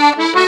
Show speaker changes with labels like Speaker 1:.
Speaker 1: Música